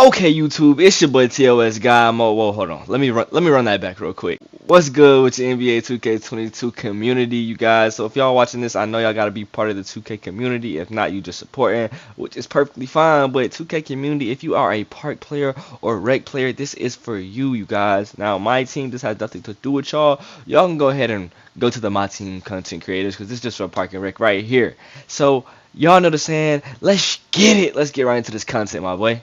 Okay, YouTube, it's your boy TOS guy. Mo, whoa, hold on. Let me run. Let me run that back real quick. What's good with your NBA 2K22 community, you guys? So if y'all watching this, I know y'all gotta be part of the 2K community. If not, you just supporting, which is perfectly fine. But 2K community, if you are a park player or rec player, this is for you, you guys. Now, my team, this has nothing to do with y'all. Y'all can go ahead and go to the my team content creators because this is just for park and rec right here. So y'all know the saying. Let's get it. Let's get right into this content, my boy.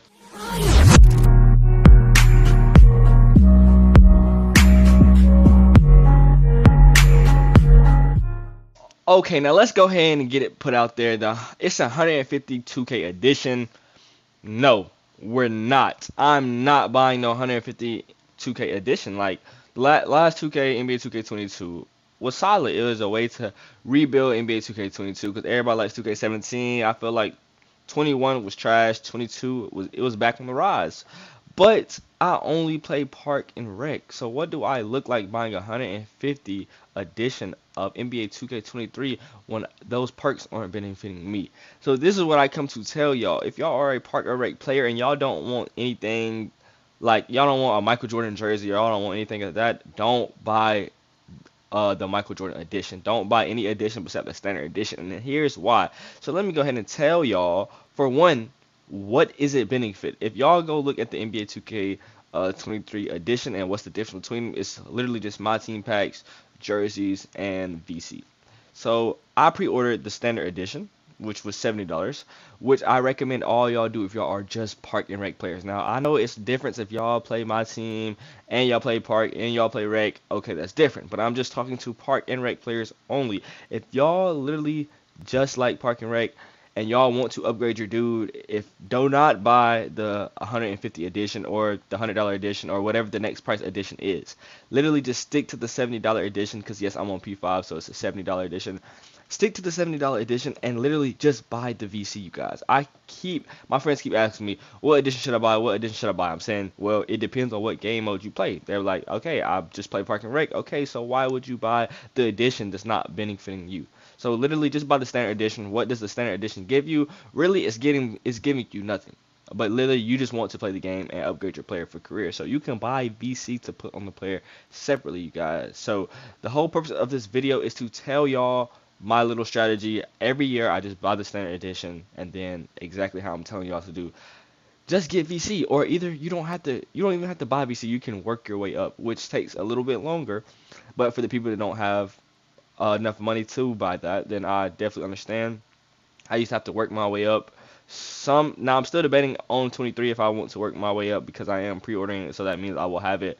Okay, now let's go ahead and get it put out there. The it's a 152k edition. No, we're not. I'm not buying no 152k edition. Like last 2K NBA 2K22 was solid. It was a way to rebuild NBA 2K22 because everybody likes 2K17. I feel like 21 was trash. 22 was it was back on the rise. But I only play Park and Rec. So what do I look like buying a 150 edition of NBA 2K23 when those perks aren't benefiting me? So this is what I come to tell y'all. If y'all are a Park or Rec player and y'all don't want anything like y'all don't want a Michael Jordan jersey or y'all don't want anything like that, don't buy uh, the Michael Jordan edition. Don't buy any edition except the standard edition. And here's why. So let me go ahead and tell y'all. For one, what is it benefit? If y'all go look at the NBA 2K uh, 23 edition and what's the difference between them, it's literally just my team packs, jerseys, and VC. So I pre-ordered the standard edition, which was $70, which I recommend all y'all do if y'all are just park and rec players. Now I know it's different if y'all play my team and y'all play park and y'all play rec. Okay, that's different. But I'm just talking to park and rec players only. If y'all literally just like park and rec, and y'all want to upgrade your dude, if do not buy the 150 edition or the $100 edition or whatever the next price edition is. Literally just stick to the $70 edition because yes, I'm on P5, so it's a $70 edition. Stick to the $70 edition and literally just buy the VC, you guys. I keep, my friends keep asking me, what edition should I buy? What edition should I buy? I'm saying, well, it depends on what game mode you play. They're like, okay, I just play Park and. Okay, so why would you buy the edition that's not benefiting you? So literally just buy the standard edition. What does the standard edition give you? Really, it's getting it's giving you nothing. But literally, you just want to play the game and upgrade your player for career. So you can buy VC to put on the player separately, you guys. So the whole purpose of this video is to tell y'all my little strategy. Every year, I just buy the standard edition, and then exactly how I'm telling y'all to do. Just get VC, or either you don't have to. You don't even have to buy VC. You can work your way up, which takes a little bit longer. But for the people that don't have uh, enough money to buy that, then I definitely understand. I used to have to work my way up. Some now I'm still debating on 23 if I want to work my way up because I am pre-ordering it, so that means I will have it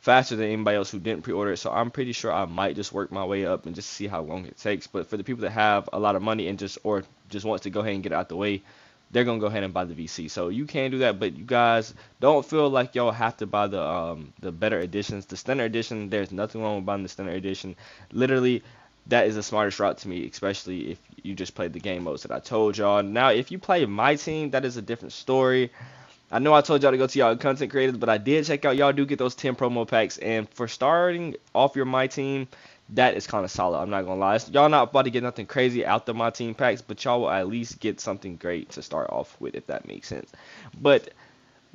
faster than anybody else who didn't pre-order it. So I'm pretty sure I might just work my way up and just see how long it takes. But for the people that have a lot of money and just or just wants to go ahead and get out the way, they're gonna go ahead and buy the VC. So you can do that, but you guys don't feel like y'all have to buy the um the better editions. The standard edition, there's nothing wrong with buying the standard edition. Literally, that is the smartest route to me, especially if you just played the game modes that I told y'all. Now, if you play my team, that is a different story. I know I told y'all to go to y'all content creators, but I did check out y'all do get those 10 promo packs. And for starting off your my team, that is kind of solid. I'm not gonna lie. Y'all not about to get nothing crazy out the my team packs, but y'all will at least get something great to start off with, if that makes sense. But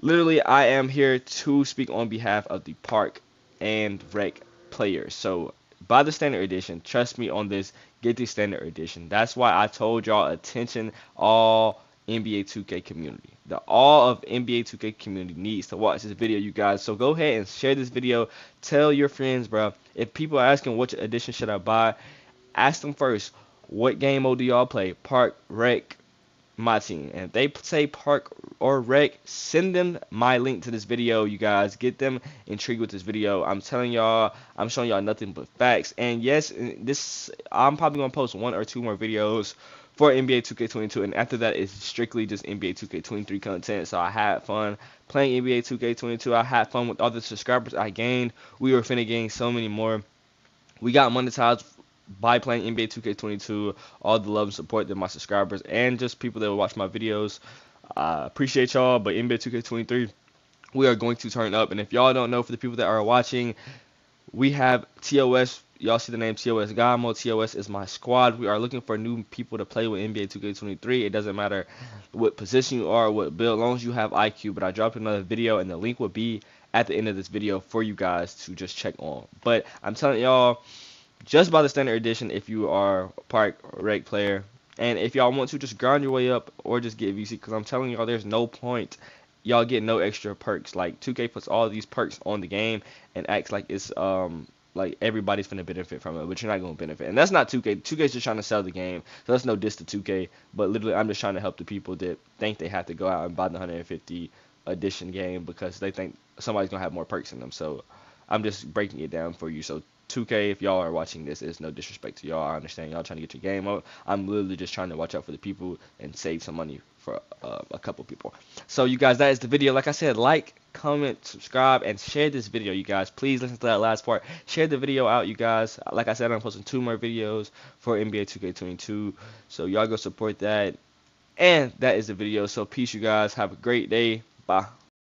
literally, I am here to speak on behalf of the park and rec players. So buy the standard edition. Trust me on this. Get the standard edition. That's why I told y'all attention all NBA 2K community. The all of NBA 2K community needs to watch this video, you guys. So go ahead and share this video. Tell your friends, bro. If people are asking which edition should I buy, ask them first, what game mode do y'all play? Park, Rec, my team. And if they say Park or Rec, send them my link to this video, you guys. Get them intrigued with this video. I'm telling y'all, I'm showing y'all nothing but facts. And yes, this I'm probably gonna post one or two more videos for NBA 2K22, and after that it's strictly just NBA 2K23 content. So I had fun playing NBA 2K22. I had fun with all the subscribers I gained. We were finna gain so many more. We got monetized by playing NBA 2K22. All the love and support that my subscribers and just people that will watch my videos. I uh, appreciate y'all, but NBA 2K23, we are going to turn up. And if y'all don't know, for the people that are watching, we have TOS. Y'all see the name TOS Gamo. TOS is my squad. We are looking for new people to play with NBA 2K23. It doesn't matter what position you are, what build, as long as you have IQ. But I dropped another video, and the link will be at the end of this video for you guys to just check on. But I'm telling y'all, just by the standard edition, if you are a park rec player, and if y'all want to just grind your way up or just get VC, because I'm telling y'all, there's no point y'all get no extra perks. Like 2K puts all these perks on the game and acts like it's um like everybody's gonna benefit from it, but you're not gonna benefit. And that's not 2K. 2K's just trying to sell the game, so that's no diss to 2K. But literally, I'm just trying to help the people that think they have to go out and buy the 150 edition game because they think somebody's gonna have more perks in them. So I'm just breaking it down for you. So 2K, if y'all are watching this, it's no disrespect to y'all. I understand y'all trying to get your game out. I'm literally just trying to watch out for the people and save some money for uh, a couple people. So you guys, that is the video. Like I said, like, comment, subscribe, and share this video, you guys. Please listen to that last part. Share the video out, you guys. Like I said, I'm posting two more videos for NBA 2K22. So y'all go support that. And that is the video. So peace, you guys. Have a great day. Bye.